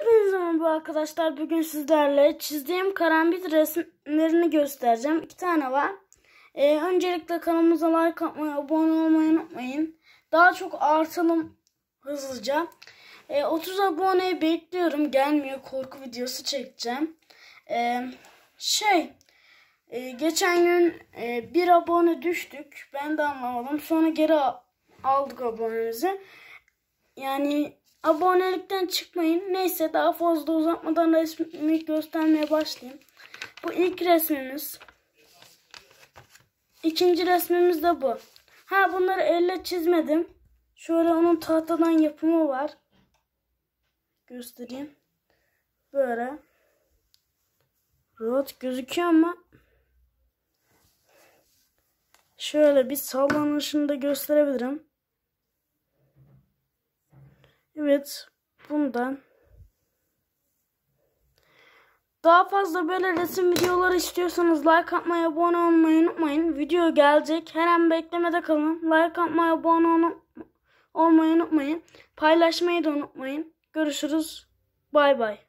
Hepinize merhaba arkadaşlar. Bugün sizlerle çizdiğim karambit resimlerini göstereceğim. İki tane var. Ee, öncelikle kanalımıza like atmayı, abone olmayı unutmayın. Daha çok artalım hızlıca. Ee, 30 aboneyi bekliyorum. Gelmiyor. Korku videosu çekeceğim. Ee, şey, e, geçen gün e, bir abone düştük. Ben de anlamadım. Sonra geri aldık abonemizi. Yani abonelikten çıkmayın. Neyse daha fazla uzatmadan resmimi göstermeye başlayayım. Bu ilk resmimiz. İkinci resmimiz de bu. Ha bunları elle çizmedim. Şöyle onun tahtadan yapımı var. Göstereyim. Böyle. Rahat gözüküyor ama şöyle bir sallanışını da gösterebilirim. Evet. Bundan. Daha fazla böyle resim videoları istiyorsanız like atmayı, abone olmayı unutmayın. Video gelecek. Her an beklemede kalın. Like atmayı, abone olmayı unutmayın. Paylaşmayı da unutmayın. Görüşürüz. Bay bay.